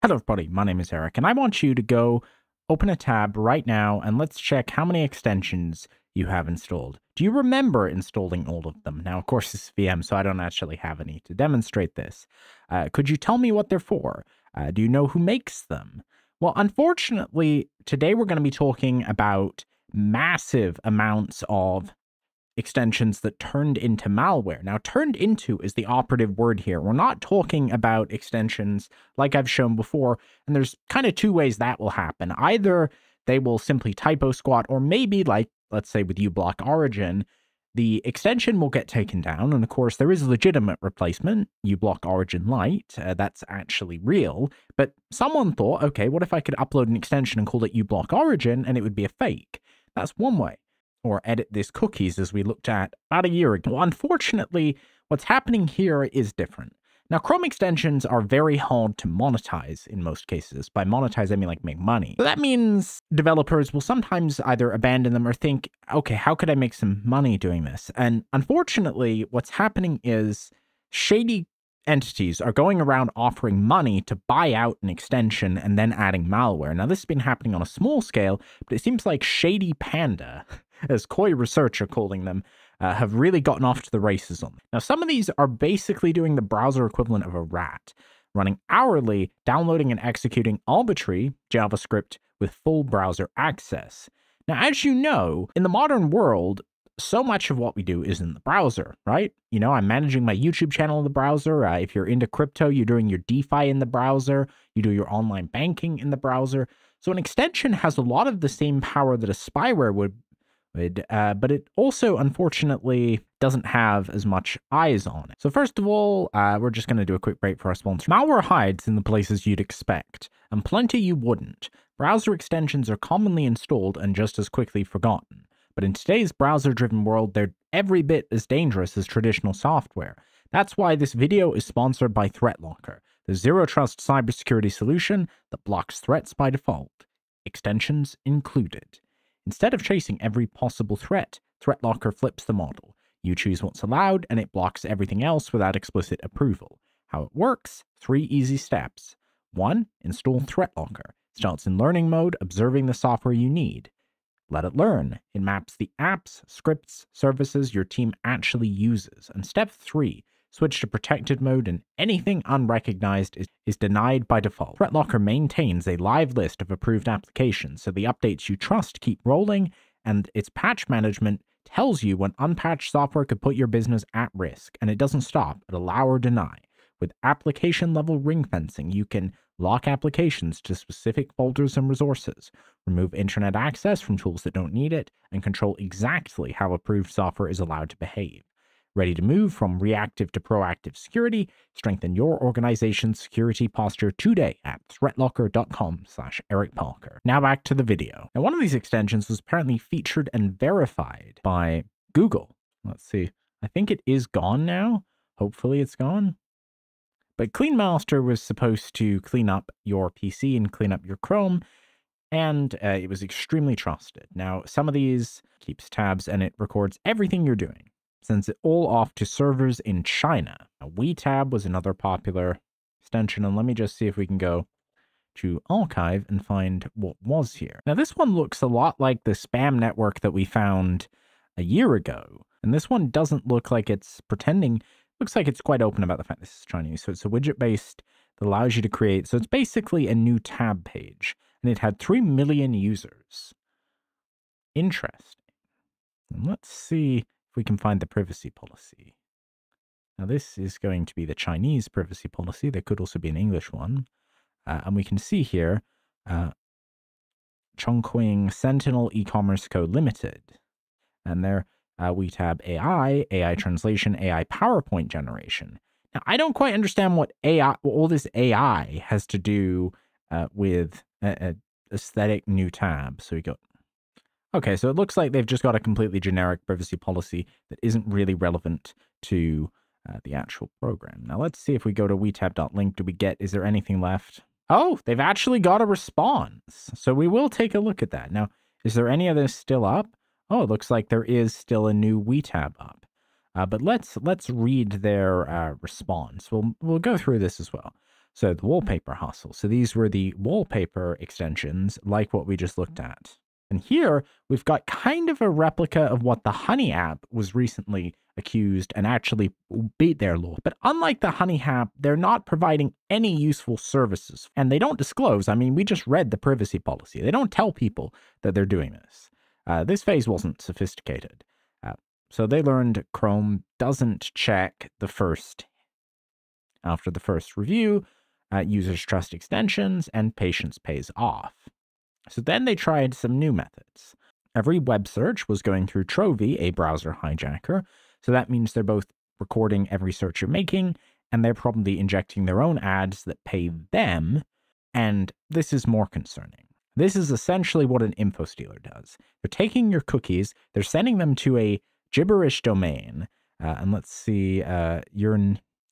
Hello, everybody. My name is Eric, and I want you to go open a tab right now and let's check how many extensions you have installed. Do you remember installing all of them? Now, of course, this is VM, so I don't actually have any to demonstrate this. Uh, could you tell me what they're for? Uh, do you know who makes them? Well, unfortunately, today we're going to be talking about massive amounts of extensions that turned into malware. Now, turned into is the operative word here. We're not talking about extensions like I've shown before, and there's kind of two ways that will happen. Either they will simply typo squat, or maybe like, let's say with uBlock Origin, the extension will get taken down. And of course, there is a legitimate replacement, uBlock Origin Lite. Uh, that's actually real. But someone thought, okay, what if I could upload an extension and call it uBlock Origin and it would be a fake? That's one way or edit these cookies as we looked at about a year ago. Unfortunately, what's happening here is different. Now, Chrome extensions are very hard to monetize in most cases. By monetize, I mean like make money. That means developers will sometimes either abandon them or think, okay, how could I make some money doing this? And unfortunately, what's happening is shady entities are going around offering money to buy out an extension and then adding malware. Now, this has been happening on a small scale, but it seems like Shady Panda as Koi Research are calling them, uh, have really gotten off to the races on. Now, some of these are basically doing the browser equivalent of a rat, running hourly, downloading and executing arbitrary JavaScript with full browser access. Now, as you know, in the modern world, so much of what we do is in the browser, right? You know, I'm managing my YouTube channel in the browser. Uh, if you're into crypto, you're doing your DeFi in the browser. You do your online banking in the browser. So an extension has a lot of the same power that a spyware would uh, but it also unfortunately doesn't have as much eyes on it. So first of all, uh, we're just going to do a quick break for our sponsor. Malware hides in the places you'd expect, and plenty you wouldn't. Browser extensions are commonly installed and just as quickly forgotten. But in today's browser-driven world, they're every bit as dangerous as traditional software. That's why this video is sponsored by ThreatLocker, the zero-trust cybersecurity solution that blocks threats by default, extensions included. Instead of chasing every possible threat, ThreatLocker flips the model. You choose what's allowed, and it blocks everything else without explicit approval. How it works? Three easy steps. 1. Install ThreatLocker. Starts in learning mode, observing the software you need. Let it learn. It maps the apps, scripts, services your team actually uses. And step 3 switch to protected mode, and anything unrecognized is, is denied by default. ThreatLocker maintains a live list of approved applications, so the updates you trust keep rolling, and its patch management tells you when unpatched software could put your business at risk, and it doesn't stop at allow or deny. With application level ring fencing, you can lock applications to specific folders and resources, remove internet access from tools that don't need it, and control exactly how approved software is allowed to behave. Ready to move from reactive to proactive security? Strengthen your organization's security posture today at threatlocker.com slash Eric Parker. Now back to the video. Now, one of these extensions was apparently featured and verified by Google. Let's see. I think it is gone now. Hopefully it's gone. But Clean Master was supposed to clean up your PC and clean up your Chrome, and uh, it was extremely trusted. Now, some of these keeps tabs and it records everything you're doing sends it all off to servers in China. Now, WeTab was another popular extension, and let me just see if we can go to archive and find what was here. Now, this one looks a lot like the spam network that we found a year ago, and this one doesn't look like it's pretending. Looks like it's quite open about the fact this is Chinese. So it's a widget-based that allows you to create. So it's basically a new tab page, and it had 3 million users. Interesting. And let's see we can find the privacy policy. Now this is going to be the Chinese privacy policy. There could also be an English one. Uh, and we can see here, uh, Chongqing Sentinel E-Commerce Co. Limited. And there uh, WeTab AI, AI translation, AI PowerPoint generation. Now, I don't quite understand what AI, all this AI has to do uh, with a, a aesthetic new tab. So we go Okay, so it looks like they've just got a completely generic privacy policy that isn't really relevant to uh, the actual program. Now let's see if we go to wetab.link. Do we get, is there anything left? Oh, they've actually got a response. So we will take a look at that. Now, is there any of this still up? Oh, it looks like there is still a new WeTab up. Uh, but let's let's read their uh, response. We'll we'll go through this as well. So the wallpaper hustle. So these were the wallpaper extensions like what we just looked at. And here we've got kind of a replica of what the Honey app was recently accused and actually beat their law. But unlike the Honey app, they're not providing any useful services and they don't disclose. I mean, we just read the privacy policy. They don't tell people that they're doing this. Uh, this phase wasn't sophisticated. Uh, so they learned Chrome doesn't check the first, after the first review, uh, users trust extensions and patience pays off. So then they tried some new methods. Every web search was going through Trovi, a browser hijacker. So that means they're both recording every search you're making, and they're probably injecting their own ads that pay them. And this is more concerning. This is essentially what an info stealer does. They're taking your cookies, they're sending them to a gibberish domain. Uh, and let's see, uh, your,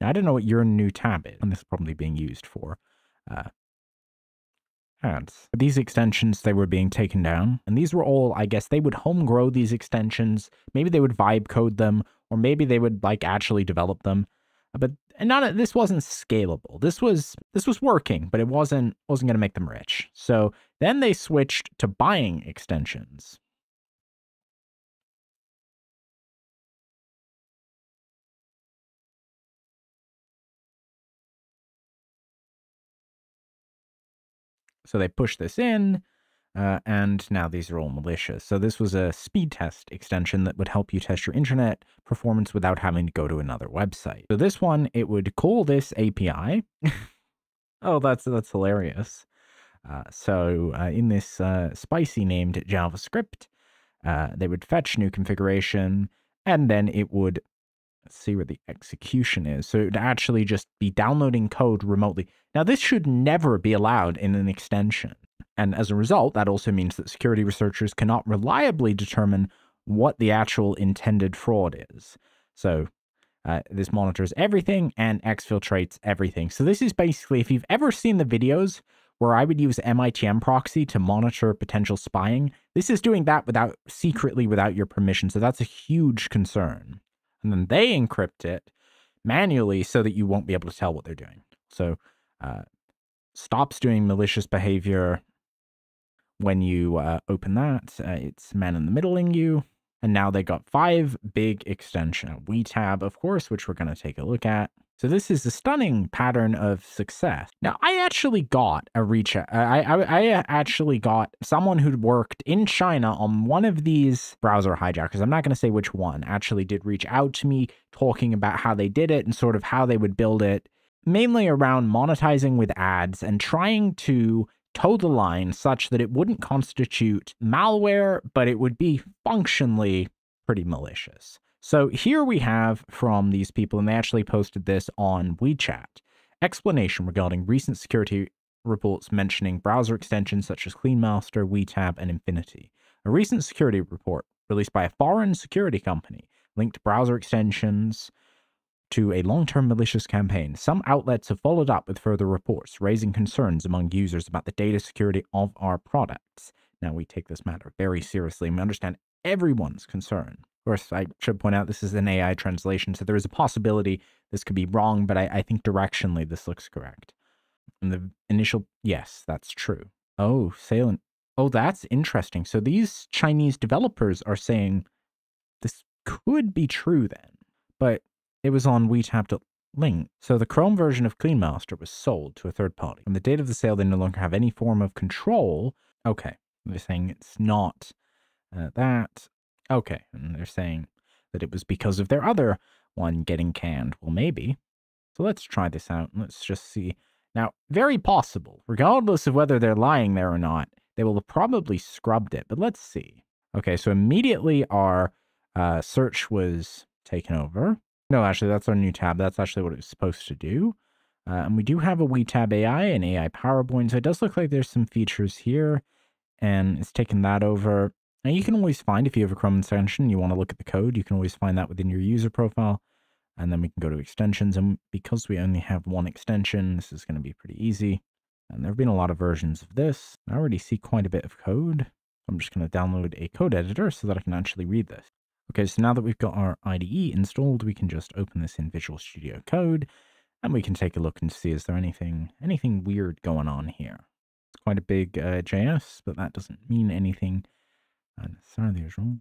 I don't know what your new tab is, and this is probably being used for. Uh, These extensions, they were being taken down. And these were all, I guess, they would home grow these extensions. Maybe they would vibe code them, or maybe they would like actually develop them. But and not this wasn't scalable. This was this was working, but it wasn't wasn't going to make them rich. So then they switched to buying extensions. So they push this in, uh, and now these are all malicious. So this was a speed test extension that would help you test your internet performance without having to go to another website. So this one, it would call this API. oh, that's that's hilarious. Uh, so uh, in this uh, spicy named JavaScript, uh, they would fetch new configuration, and then it would Let's see where the execution is. So it would actually just be downloading code remotely. Now, this should never be allowed in an extension. And as a result, that also means that security researchers cannot reliably determine what the actual intended fraud is. So uh, this monitors everything and exfiltrates everything. So this is basically, if you've ever seen the videos where I would use MITM proxy to monitor potential spying, this is doing that without secretly without your permission. So that's a huge concern and then they encrypt it manually so that you won't be able to tell what they're doing. So uh, stops doing malicious behavior when you uh, open that. Uh, it's man in the middling you. And now they got five big extension. WeTab, of course, which we're going to take a look at. So this is a stunning pattern of success. Now, I actually got a reach. Uh, I, I, I uh, actually got someone who'd worked in China on one of these browser hijackers. I'm not going to say which one. Actually, did reach out to me talking about how they did it and sort of how they would build it, mainly around monetizing with ads and trying to toe the line such that it wouldn't constitute malware, but it would be functionally pretty malicious. So here we have from these people, and they actually posted this on WeChat. Explanation regarding recent security reports mentioning browser extensions such as CleanMaster, WeTab, and Infinity. A recent security report released by a foreign security company linked browser extensions to a long term malicious campaign. Some outlets have followed up with further reports, raising concerns among users about the data security of our products. Now, we take this matter very seriously and we understand everyone's concern course, I should point out this is an AI translation, so there is a possibility this could be wrong, but I, I think directionally this looks correct. And the initial, yes, that's true. Oh, Salient. Oh, that's interesting. So these Chinese developers are saying this could be true then, but it was on WeTab.link. So the Chrome version of CleanMaster was sold to a third party. From the date of the sale, they no longer have any form of control. Okay, they're saying it's not uh, that. Okay, and they're saying that it was because of their other one getting canned. Well, maybe. So let's try this out. Let's just see. Now, very possible, regardless of whether they're lying there or not, they will have probably scrubbed it, but let's see. Okay, so immediately our uh, search was taken over. No, actually, that's our new tab. That's actually what it was supposed to do. Uh, and we do have a WeTab AI and AI PowerPoint, so it does look like there's some features here, and it's taken that over. Now you can always find, if you have a Chrome extension, you want to look at the code, you can always find that within your user profile. And then we can go to extensions. And because we only have one extension, this is going to be pretty easy. And there have been a lot of versions of this. I already see quite a bit of code. I'm just going to download a code editor so that I can actually read this. Okay, so now that we've got our IDE installed, we can just open this in Visual Studio Code. And we can take a look and see is there anything anything weird going on here. It's quite a big uh, JS, but that doesn't mean anything usual.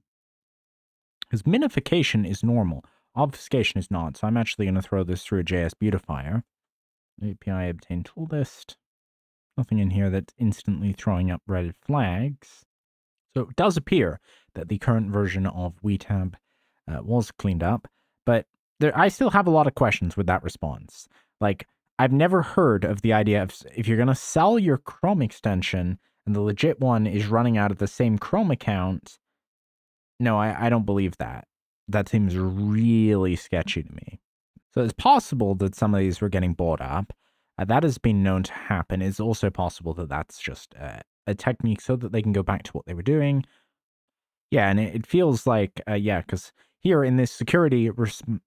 Because minification is normal. Obfuscation is not. So I'm actually going to throw this through a JS beautifier. API obtain tool list. Nothing in here that's instantly throwing up red flags. So it does appear that the current version of WeTab uh, was cleaned up, but there, I still have a lot of questions with that response. Like, I've never heard of the idea of if you're going to sell your Chrome extension and the legit one is running out of the same Chrome account. No, I, I don't believe that. That seems really sketchy to me. So it's possible that some of these were getting bought up. Uh, that has been known to happen. It's also possible that that's just a technique so that they can go back to what they were doing. Yeah, and it, it feels like, uh, yeah, because here in this security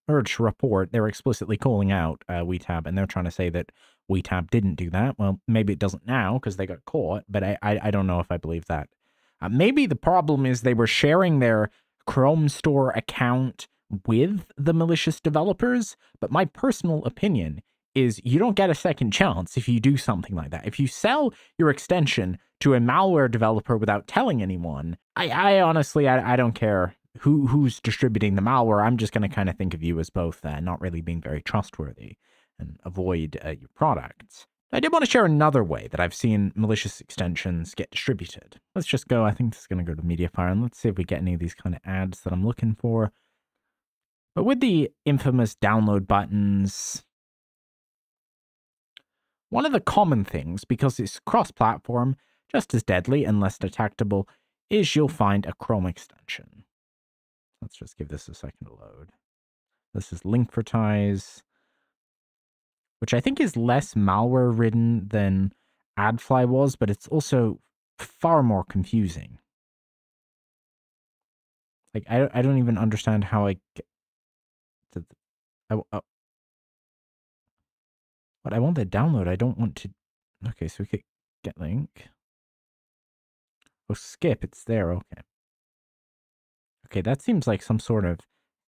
merge report, they're explicitly calling out uh, WeTab, and they're trying to say that WeTab didn't do that. Well, maybe it doesn't now because they got caught, but I, I, I, don't know if I believe that. Uh, maybe the problem is they were sharing their Chrome Store account with the malicious developers, but my personal opinion is you don't get a second chance if you do something like that. If you sell your extension to a malware developer without telling anyone, I, I honestly, I, I don't care who who's distributing the malware. I'm just going to kind of think of you as both not really being very trustworthy and avoid uh, your products. I did want to share another way that I've seen malicious extensions get distributed. Let's just go, I think this is going to go to Mediafire, and let's see if we get any of these kind of ads that I'm looking for. But with the infamous download buttons, one of the common things, because it's cross-platform, just as deadly and less detectable, is you'll find a Chrome extension. Let's just give this a second to load. This is Linkvertise, which I think is less malware ridden than AdFly was, but it's also far more confusing. Like, I, I don't even understand how I get to, I, I, but I want the download. I don't want to. Okay, so we could get link. Oh, skip. It's there. Okay. Okay, that seems like some sort of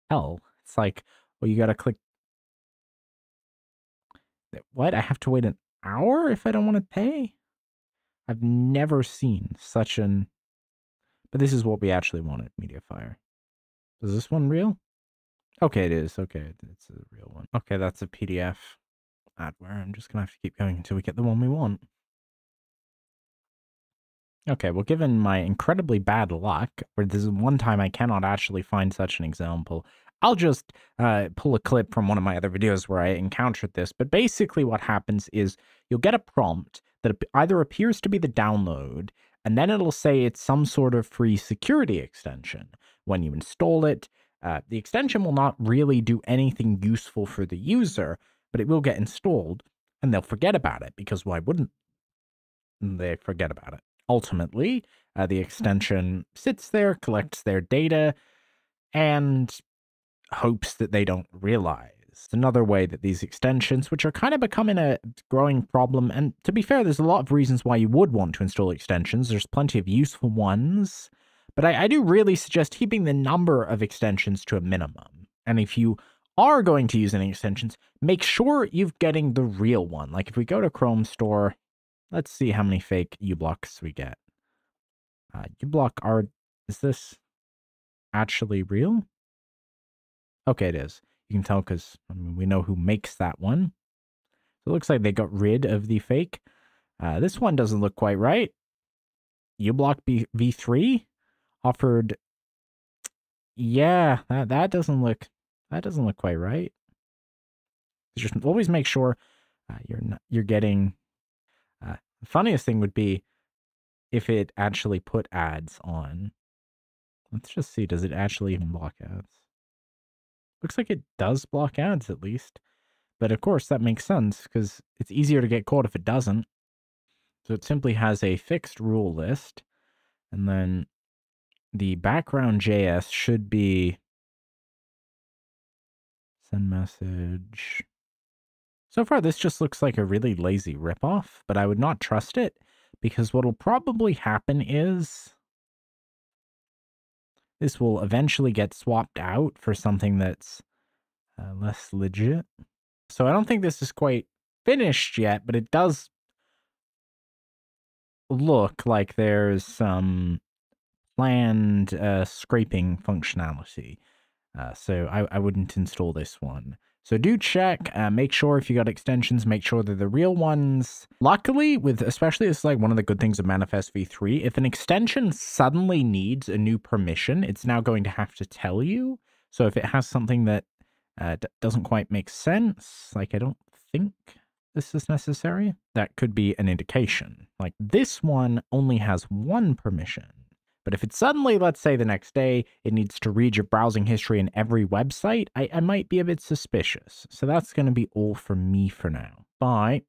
hell. It's like, well, you got to click. What? I have to wait an hour if I don't want to pay? I've never seen such an. But this is what we actually wanted, Mediafire. Is this one real? Okay, it is. Okay, it's a real one. Okay, that's a PDF adware. I'm just going to have to keep going until we get the one we want. Okay, well, given my incredibly bad luck, where this is one time I cannot actually find such an example, I'll just uh, pull a clip from one of my other videos where I encountered this. But basically what happens is you'll get a prompt that either appears to be the download, and then it'll say it's some sort of free security extension. When you install it, uh, the extension will not really do anything useful for the user, but it will get installed and they'll forget about it because why wouldn't they forget about it? Ultimately, uh, the extension sits there, collects their data, and hopes that they don't realize. Another way that these extensions, which are kind of becoming a growing problem, and to be fair, there's a lot of reasons why you would want to install extensions. There's plenty of useful ones, but I, I do really suggest keeping the number of extensions to a minimum. And if you are going to use any extensions, make sure you're getting the real one. Like if we go to Chrome Store, let's see how many fake uBlocks we get. Uh, uBlock are, is this actually real? Okay, it is. You can tell because I mean, we know who makes that one. So it looks like they got rid of the fake. Uh, this one doesn't look quite right. uBlock B V3 offered. Yeah, that, that doesn't look that doesn't look quite right. Just always make sure uh, you're not, you're getting. Uh, the funniest thing would be if it actually put ads on. Let's just see. Does it actually even block ads? Looks like it does block ads at least. But of course, that makes sense because it's easier to get caught if it doesn't. So it simply has a fixed rule list. And then the background JS should be Send message. So far, this just looks like a really lazy ripoff, but I would not trust it because what will probably happen is this will eventually get swapped out for something that's uh, less legit. So I don't think this is quite finished yet, but it does look like there's some planned uh, scraping functionality. Uh, so I, I wouldn't install this one. So do check, uh, make sure if you got extensions, make sure they're the real ones. Luckily, with especially this is like one of the good things of Manifest v3, if an extension suddenly needs a new permission, it's now going to have to tell you. So if it has something that uh, doesn't quite make sense, like I don't think this is necessary, that could be an indication. Like this one only has one permission. But if it's suddenly, let's say the next day, it needs to read your browsing history in every website, I, I might be a bit suspicious. So that's going to be all from me for now. Bye.